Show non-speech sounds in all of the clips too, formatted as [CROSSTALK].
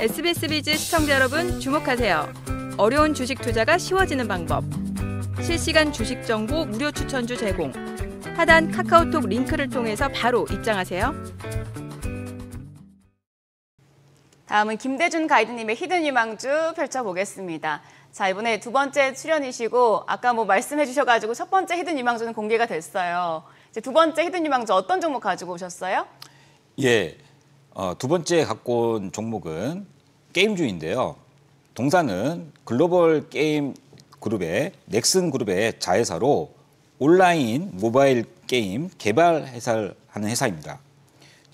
SBS Biz 시청자 여러분 주목하세요. 어려운 주식 투자가 쉬워지는 방법. 실시간 주식 정보 무료 추천주 제공. 하단 카카오톡 링크를 통해서 바로 입장하세요. 다음은 김대준 가이드님의 hidden 유망주 펼쳐보겠습니다. 자, 이번에 두 번째 출연이시고 아까 뭐 말씀해 주셔가지고 첫 번째 hidden 유망주는 공개가 됐어요. 이제 두 번째 hidden 유망주 어떤 종목 가지고 오셨어요? 예, 어, 두 번째 갖고 온 종목은 게임주인데요. 동사는 글로벌 게임 그룹의 넥슨 그룹의 자회사로 온라인 모바일 게임 개발 회사를 하는 회사입니다.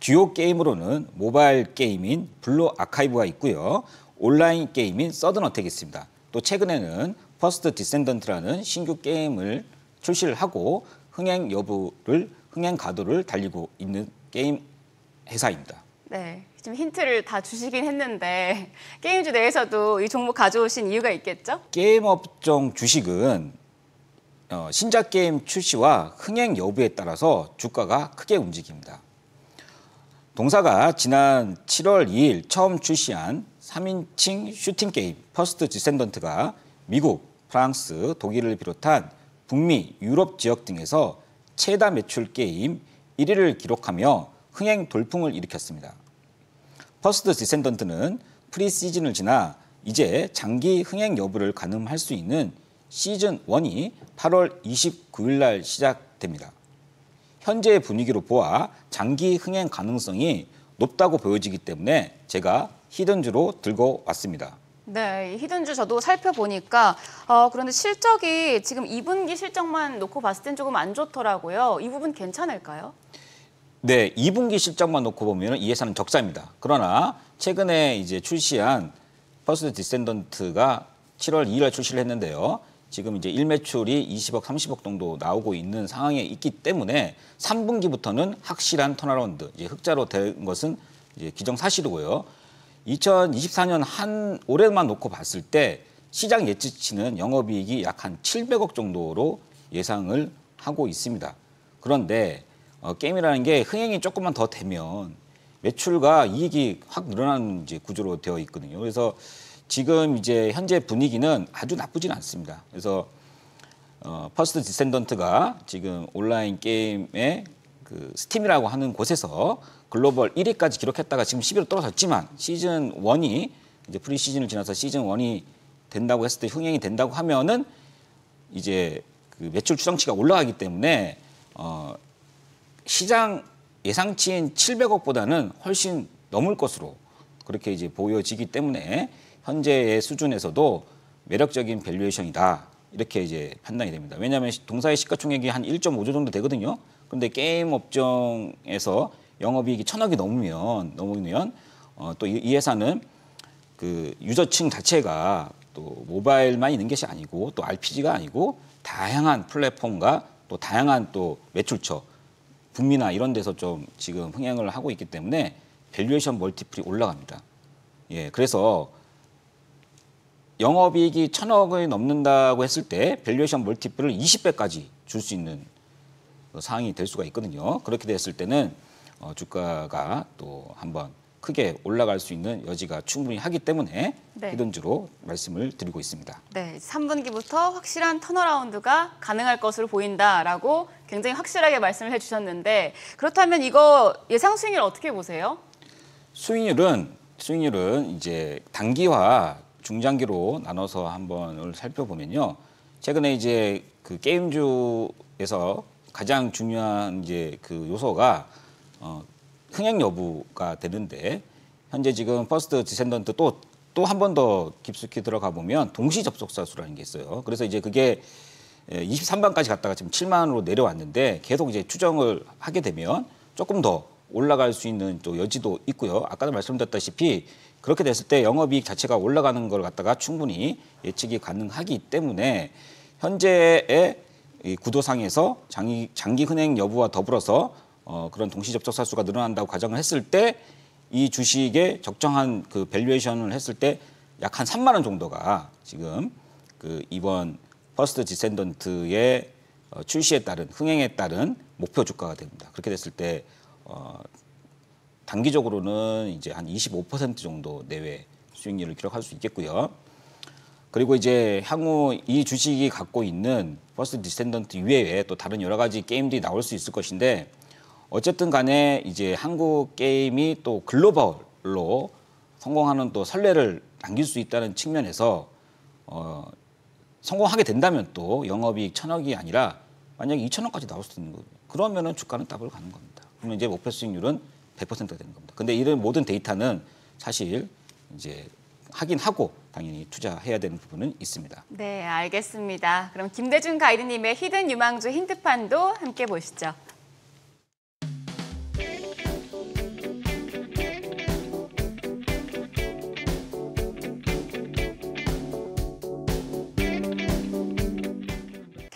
주요 게임으로는 모바일 게임인 Blue Archive가 있고요. 온라인 게임인 Sudden Attack이 있습니다. 또 최근에는 First Descendant라는 신규 게임을 출시를 하고 흥행 여부를 흥행 가도를 달리고 있는 게임 회사입니다. 네, 지금 힌트를 다 주시긴 했는데 [LAUGHS] 게임주 내에서도 이 종목 가져오신 이유가 있겠죠? 게임 업종 주식은 어, 신작 게임 출시와 흥행 여부에 따라서 주가가 크게 움직입니다. 동사가 지난 7월 2일 처음 출시한 3인칭 슈팅 게임 First Descendant가 미국, 프랑스, 독일을 비롯한 북미, 유럽 지역 등에서 최다 매출 게임 1위를 기록하며 흥행 돌풍을 일으켰습니다. First Descendant는 프리 시즌을 지나 이제 장기 흥행 여부를 가늠할 수 있는 시즌 1이 8월 29일 날 시작됩니다. 현재의 분위기로 보아 장기 흥행 가능성이 높다고 보여지기 때문에 제가 히든주로 들고 왔습니다. 네, 히든주 저도 살펴보니까 어, 그런데 실적이 지금 2분기 실적만 놓고 봤을 땐 조금 안 좋더라고요. 이 부분 괜찮을까요? 네, 2분기 실적만 놓고 보면 이 회사는 적자입니다. 그러나 최근에 이제 출시한 First Descendant가 7월 2일 출시를 했는데요. 지금 이제 일매출이 20억, 30억 정도 나오고 있는 상황에 있기 때문에 3분기부터는 확실한 turnaround, 이제 흑자로 된 것은 이제 기정사실이고요. 2024년 한 올해만 놓고 봤을 때 시장 예측치는 영업이익이 약 한 700억 정도로 예상을 하고 있습니다. 그런데 어, 게임이라는 게 흥행이 조금만 더 되면 매출과 이익이 확 늘어나는 이제 구조로 되어 있거든요. 그래서 지금 이제 현재 분위기는 아주 나쁘진 않습니다. 그래서 어, First Descendant가 지금 온라인 게임의 그 Steam이라고 하는 곳에서 글로벌 1위까지 기록했다가 지금 10위로 떨어졌지만 시즌 1이 이제 프리 시즌을 지나서 시즌 1이 된다고 했을 때 흥행이 된다고 하면은 이제 그 매출 추정치가 올라가기 때문에 어 시장 예상치인 700억보다는 훨씬 넘을 것으로 그렇게 이제 보여지기 때문에 현재의 수준에서도 매력적인 valuation이다. 이렇게 이제 판단이 됩니다. 왜냐하면 동사의 시가총액이 한 1.5조 정도 되거든요. 그런데 게임 업종에서 영업이익이 천억이 넘으면 넘으면 어, 또이 이 회사는 그 유저층 자체가 또 모바일만 있는 것이 아니고 또 RPG가 아니고 다양한 플랫폼과 또 다양한 또 매출처 북미나 이런 데서 좀 지금 흥행을 하고 있기 때문에 valuation multiple이 올라갑니다. 예, 그래서 영업이익이 천억을 넘는다고 했을 때 valuation multiple을 20배까지 줄 수 있는 상황이 될 수가 있거든요. 그렇게 됐을 때는 어, 주가가 또 한번 크게 올라갈 수 있는 여지가 충분히 하기 때문에 네. 히든주로 말씀을 드리고 있습니다. 네, 3분기부터 확실한 턴어라운드가 가능할 것으로 보인다라고 굉장히 확실하게 말씀을 해주셨는데 그렇다면 이거 예상 수익률 어떻게 보세요? 수익률은 수익률은 이제 단기화 중장기로 나눠서 한번 살펴보면요. 최근에 이제 그 게임주에서 가장 중요한 이제 그 요소가 어, 흥행 여부가 되는데 현재 지금 First Descendant 또 또 한 번 더 깊숙이 들어가 보면 동시 접속자 수라는 게 있어요. 그래서 이제 그게 23만까지 갔다가 지금 7만으로 내려왔는데 계속 이제 추정을 하게 되면 조금 더 올라갈 수 있는 또 여지도 있고요. 아까도 말씀드렸다시피 그렇게 됐을 때 영업이익 자체가 올라가는 걸 갖다가 충분히 예측이 가능하기 때문에 현재의 이 구도상에서 장기, 장기 흥행 여부와 더불어서 어, 그런 동시 접속자 수가 늘어난다고 가정을 했을 때 이 주식의 적정한 그 valuation을 했을 때 약 한 3만 원 정도가 지금 그 이번 First Descendant의 어, 출시에 따른 흥행에 따른 목표 주가가 됩니다. 그렇게 됐을 때 어, 단기적으로는 이제 한 25% 정도 내외 수익률을 기록할 수 있겠고요. 그리고 이제 향후 이 주식이 갖고 있는 First Descendant 이외에 또 다른 여러 가지 게임들이 나올 수 있을 것인데 어쨌든 간에 이제 한국 게임이 또 글로벌로 성공하는 또 선례를 남길 수 있다는 측면에서 어, 성공하게 된다면 또 영업이익 천억이 아니라 만약에 2천억까지 나올 수 있는 거예요. 그러면은 주가는 더블 가는 겁니다. 그러면 이제 목표 수익률은 100%가 되는 겁니다. 근데 이런 모든 데이터는 사실 이제 확인하고 당연히 투자해야 되는 부분은 있습니다. 네, 알겠습니다. 그럼 김대준 가이드님의 히든 유망주 힌트판도 함께 보시죠.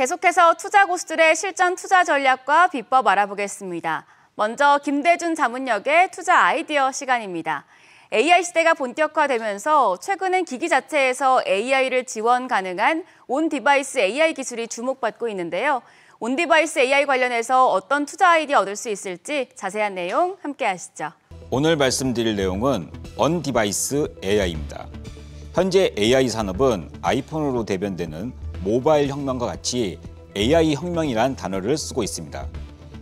계속해서 투자 고수들의 실전 투자 전략과 비법 알아보겠습니다. 먼저 김대준 자문역의 투자 아이디어 시간입니다. AI 시대가 본격화되면서 최근엔 기기 자체에서 AI를 지원 가능한 on-device AI 기술이 주목받고 있는데요. on-device AI 관련해서 어떤 투자 아이디어 얻을 수 있을지 자세한 내용 함께 하시죠. 오늘 말씀드릴 내용은 on-device AI입니다. 현재 AI 산업은 아이폰으로 대변되는 모바일 혁명과 같이 AI 혁명이란 단어를 쓰고 있습니다.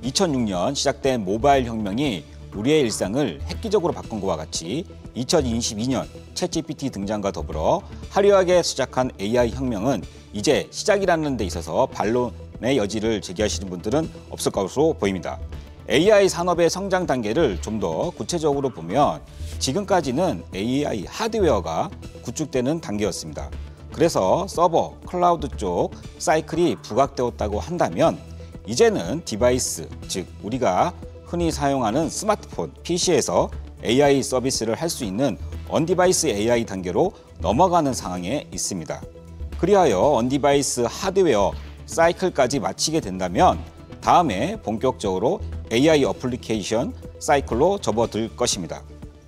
2006년 시작된 모바일 혁명이 우리의 일상을 획기적으로 바꾼 것과 같이 2022년 챗GPT 등장과 더불어 화려하게 시작한 AI 혁명은 이제 시작이라는 데 있어서 반론의 여지를 제기하시는 분들은 없을 것으로 보입니다. AI 산업의 성장 단계를 좀 더 구체적으로 보면 지금까지는 AI 하드웨어가 구축되는 단계였습니다. 그래서 서버, 클라우드 쪽 사이클이 부각되었다고 한다면 이제는 디바이스, 즉 우리가 흔히 사용하는 스마트폰, PC에서 AI 서비스를 할 수 있는 on-device AI 단계로 넘어가는 상황에 있습니다. 그리하여 on-device 하드웨어 사이클까지 마치게 된다면 다음에 본격적으로 AI 어플리케이션 사이클로 접어들 것입니다.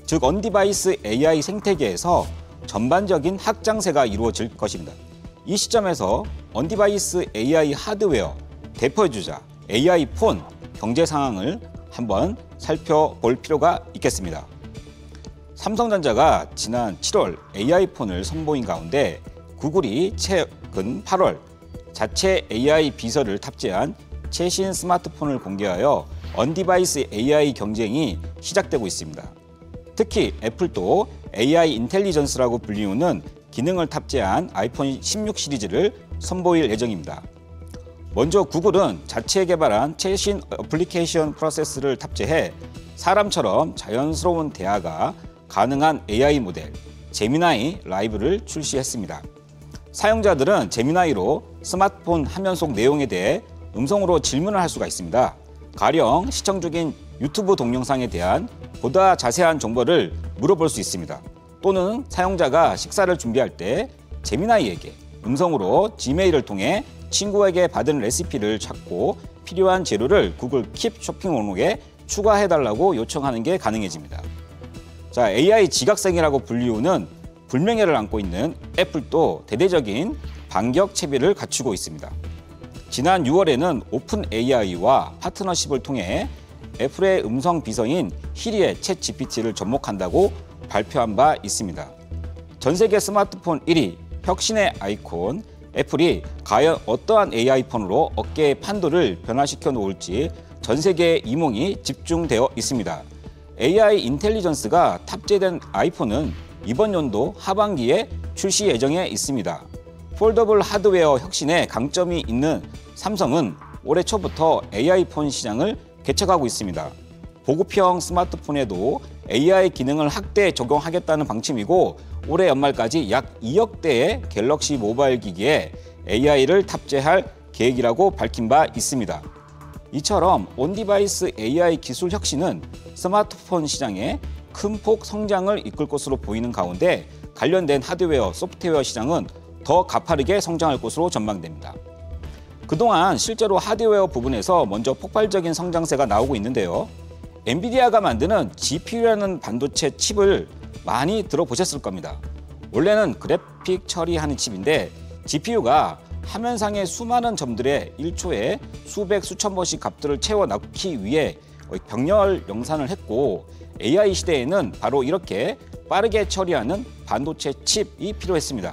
즉 on-device AI 생태계에서 전반적인 확장세가 이루어질 것입니다. 이 시점에서 on-device AI 하드웨어 대표주자 AI 폰 경쟁 상황을 한번 살펴볼 필요가 있겠습니다. 삼성전자가 지난 7월 AI 폰을 선보인 가운데 구글이 최근 8월 자체 AI 비서를 탑재한 최신 스마트폰을 공개하여 on-device AI 경쟁이 시작되고 있습니다. 특히 애플도 AI 인텔리전스라고 불리우는 기능을 탑재한 아이폰 16 시리즈를 선보일 예정입니다. 먼저 구글은 자체 개발한 최신 어플리케이션 프로세스를 탑재해 사람처럼 자연스러운 대화가 가능한 AI 모델 제미나이 라이브를 출시했습니다. 사용자들은 제미나이로 스마트폰 화면 속 내용에 대해 음성으로 질문을 할 수가 있습니다. 가령 시청 중인 유튜브 동영상에 대한 보다 자세한 정보를 물어볼 수 있습니다. 또는 사용자가 식사를 준비할 때 제미나이에게 음성으로 지메일을 통해 친구에게 받은 레시피를 찾고 필요한 재료를 구글 킵 쇼핑 목록에 추가해달라고 요청하는 게 가능해집니다. 자, AI 지각생이라고 불리우는 불명예를 안고 있는 애플도 대대적인 반격 채비를 갖추고 있습니다. 지난 6월에는 오픈 AI와 파트너십을 통해 애플의 음성 비서인 시리에 챗 GPT를 접목한다고 발표한 바 있습니다. 전 세계 스마트폰 1위 혁신의 아이콘 애플이 과연 어떠한 AI 폰으로 업계의 판도를 변화시켜 놓을지 전 세계의 이목이 집중되어 있습니다. AI 인텔리전스가 탑재된 아이폰은 이번 연도 하반기에 출시 예정에 있습니다. foldable 하드웨어 혁신에 강점이 있는 삼성은 올해 초부터 AI 폰 시장을 개척하고 있습니다. 보급형 스마트폰에도 AI 기능을 확대 적용하겠다는 방침이고 올해 연말까지 약 2억 대의 갤럭시 모바일 기기에 AI를 탑재할 계획이라고 밝힌 바 있습니다. 이처럼 on-device AI 기술 혁신은 스마트폰 시장에 큰 폭 성장을 이끌 것으로 보이는 가운데 관련된 하드웨어, 소프트웨어 시장은 더 가파르게 성장할 것으로 전망됩니다. 그동안 실제로 하드웨어 부분에서 먼저 폭발적인 성장세가 나오고 있는데요. 엔비디아가 만드는 GPU라는 반도체 칩을 많이 들어보셨을 겁니다. 원래는 그래픽 처리하는 칩인데 GPU가 화면상의 수많은 점들에 1초에 수백 수천 번씩 값들을 채워 넣기 위해 병렬 영산을 했고 AI 시대에는 바로 이렇게 빠르게 처리하는 반도체 칩이 필요했습니다.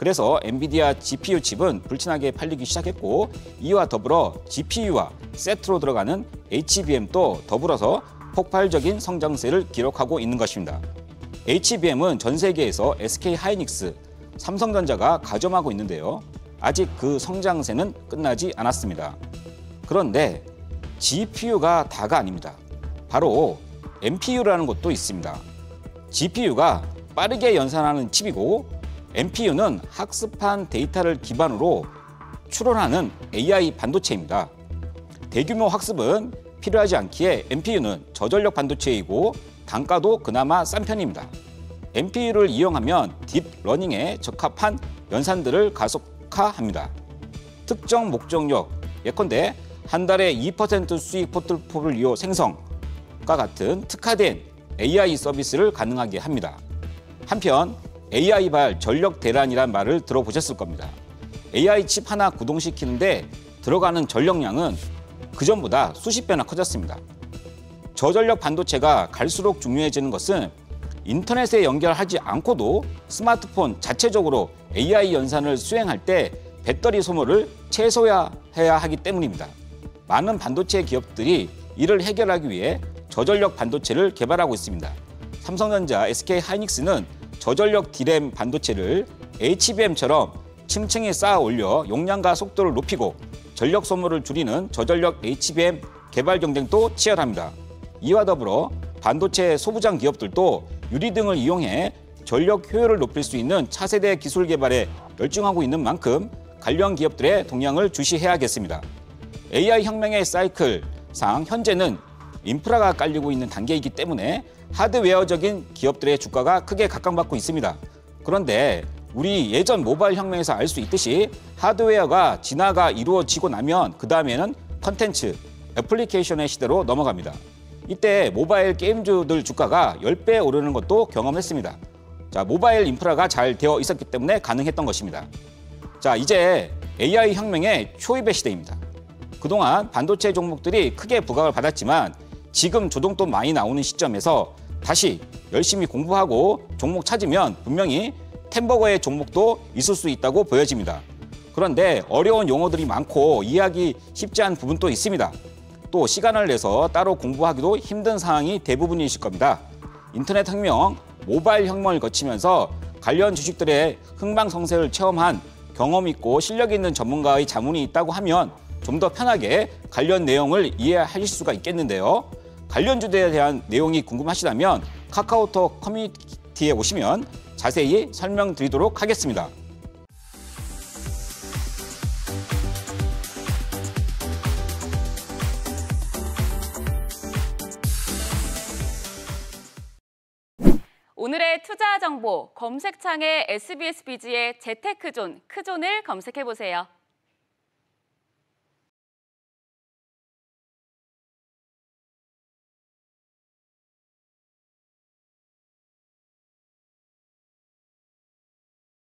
그래서 엔비디아 GPU 칩은 불티나게 팔리기 시작했고 이와 더불어 GPU와 세트로 들어가는 HBM도 더불어서 폭발적인 성장세를 기록하고 있는 것입니다. HBM은 전 세계에서 SK 하이닉스, 삼성전자가 가점하고 있는데요. 아직 그 성장세는 끝나지 않았습니다. 그런데 GPU가 다가 아닙니다. 바로 NPU라는 것도 있습니다. GPU가 빠르게 연산하는 칩이고 NPU는 학습한 데이터를 기반으로 추론하는 AI 반도체입니다. 대규모 학습은 필요하지 않기에 NPU는 저전력 반도체이고 단가도 그나마 싼 편입니다. NPU를 이용하면 딥러닝에 적합한 연산들을 가속화합니다. 특정 목적력, 예컨대 한 달에 2% 수익 포트폴리오 생성과 같은 특화된 AI 서비스를 가능하게 합니다. 한편 AI발 전력 대란이란 말을 들어보셨을 겁니다. AI 칩 하나 구동시키는데 들어가는 전력량은 그전보다 수십 배나 커졌습니다. 저전력 반도체가 갈수록 중요해지는 것은 인터넷에 연결하지 않고도 스마트폰 자체적으로 AI 연산을 수행할 때 배터리 소모를 최소화해야 하기 때문입니다. 많은 반도체 기업들이 이를 해결하기 위해 저전력 반도체를 개발하고 있습니다. 삼성전자, SK 하이닉스는 저전력 D램 반도체를 HBM처럼 층층이 쌓아 올려 용량과 속도를 높이고 전력 소모를 줄이는 저전력 HBM 개발 경쟁도 치열합니다. 이와 더불어 반도체 소부장 기업들도 유리 등을 이용해 전력 효율을 높일 수 있는 차세대 기술 개발에 열중하고 있는 만큼 관련 기업들의 동향을 주시해야겠습니다. AI 혁명의 사이클상 현재는 인프라가 깔리고 있는 단계이기 때문에 하드웨어적인 기업들의 주가가 크게 각광받고 있습니다. 그런데 우리 예전 모바일 혁명에서 알 수 있듯이 하드웨어가 진화가 이루어지고 나면 그 다음에는 컨텐츠, 애플리케이션의 시대로 넘어갑니다. 이때 모바일 게임주들 주가가 10배 오르는 것도 경험했습니다. 자, 모바일 인프라가 잘 되어 있었기 때문에 가능했던 것입니다. 자, 이제 AI 혁명의 초입의 시대입니다. 그동안 반도체 종목들이 크게 부각을 받았지만 지금 조동돈 많이 나오는 시점에서 다시 열심히 공부하고 종목 찾으면 분명히 템버거의 종목도 있을 수 있다고 보여집니다. 그런데 어려운 용어들이 많고 이해하기 쉽지 않은 부분도 있습니다. 또 시간을 내서 따로 공부하기도 힘든 상황이 대부분이실 겁니다. 인터넷 혁명, 모바일 혁명을 거치면서 관련 주식들의 흥망성쇠를 체험한 경험 있고 실력 있는 전문가의 자문이 있다고 하면 좀 더 편하게 관련 내용을 이해하실 수가 있겠는데요. 관련주들에 대한 내용이 궁금하시다면 카카오톡 커뮤니티에 오시면 자세히 설명드리도록 하겠습니다. 오늘의 투자 정보 검색창에 SBS 비즈의 재테크존, 크존을 검색해 보세요.